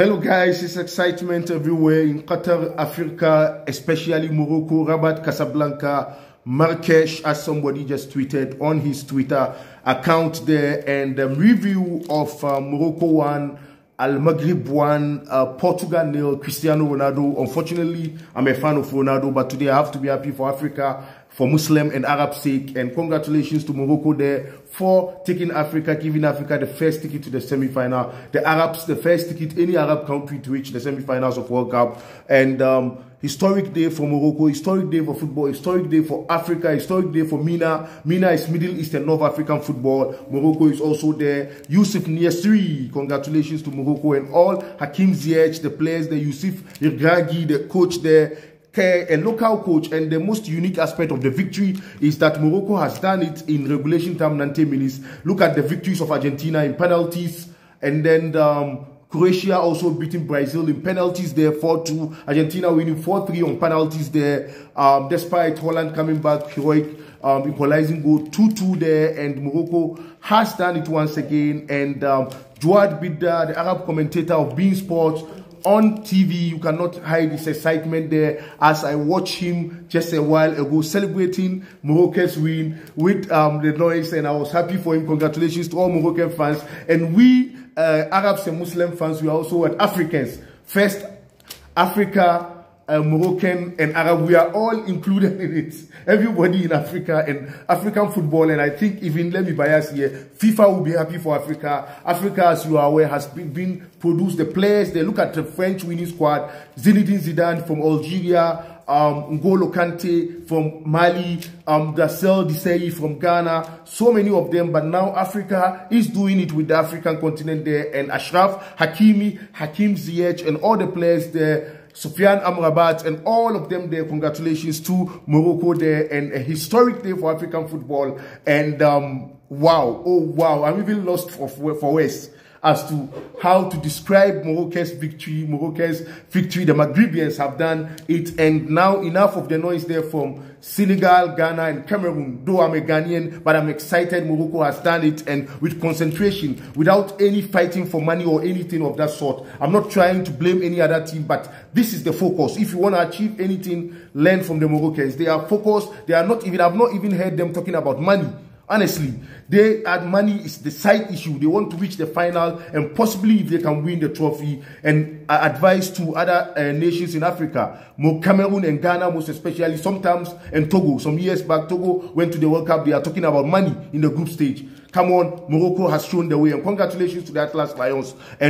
Hello guys, it's excitement everywhere in Qatar, Africa, especially Morocco, Rabat, Casablanca, Marrakesh, as somebody just tweeted on his Twitter account there, and the review of uh, Morocco 1, Al Maghrib 1, uh, Portugal nil, Cristiano Ronaldo. Unfortunately, I'm a fan of Ronaldo, but today I have to be happy for Africa for Muslim and Arab sake. And congratulations to Morocco there for taking Africa, giving Africa the first ticket to the semi-final. The Arabs, the first ticket, any Arab country to reach the semi-finals of World Cup. And um, historic day for Morocco, historic day for football, historic day for Africa, historic day for MENA. MENA is Middle East and North African football. Morocco is also there. Youssef En-Nesyri, congratulations to Morocco and all. Hakim Ziyech, the players there, Yusuf Regragui, the coach there a local coach and the most unique aspect of the victory is that Morocco has done it in regulation time 90 minutes. Look at the victories of Argentina in penalties and then um, Croatia also beating Brazil in penalties there 4-2. Argentina winning 4-3 on penalties there um, despite Holland coming back heroic um, equalizing goal 2-2 there and Morocco has done it once again and um, Jawad Badda, the Arab commentator of beIN Sports on TV. You cannot hide his excitement there as I watched him just a while ago celebrating Morocco's win with um, the noise and I was happy for him. Congratulations to all Moroccan fans. And we uh, Arabs and Muslim fans, we are also Africans. First, Africa, uh, Moroccan and Arab, we are all included in it. Everybody in Africa and African football, and I think even, let me bias here, FIFA will be happy for Africa. Africa, as you are aware, has been, been produced the players. They look at the French winning squad, Zinedine Zidane from Algeria, um, N'Golo Kante from Mali, um, Marcel Desailly from Ghana, so many of them. But now Africa is doing it with the African continent there, and Achraf Hakimi, Hakim Ziyech, and all the players there Sofyan Amrabat and all of them there. Congratulations to Morocco there and a historic day for African football. And um, wow, oh wow, I'm even lost for, for West as to how to describe Morocco's victory, Morocco's victory. The Maghrebians have done it. And now enough of the noise there from Senegal, Ghana, and Cameroon. Though I'm a Ghanaian, but I'm excited Morocco has done it and with concentration, without any fighting for money or anything of that sort. I'm not trying to blame any other team, but this is the focus. If you want to achieve anything, learn from the Moroccans. They are focused. They are not even, I've not even heard them talking about money. Honestly, they add money is the side issue. They want to reach the final and possibly if they can win the trophy and uh, advise to other uh, nations in Africa, more Cameroon and Ghana most especially, sometimes and Togo. Some years back, Togo went to the World Cup. They are talking about money in the group stage. Come on, Morocco has shown the way and congratulations to the Atlas Lions. And